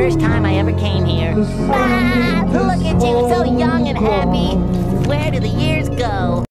first time I ever came here. Ah, look at you, so young and happy. Where do the years go?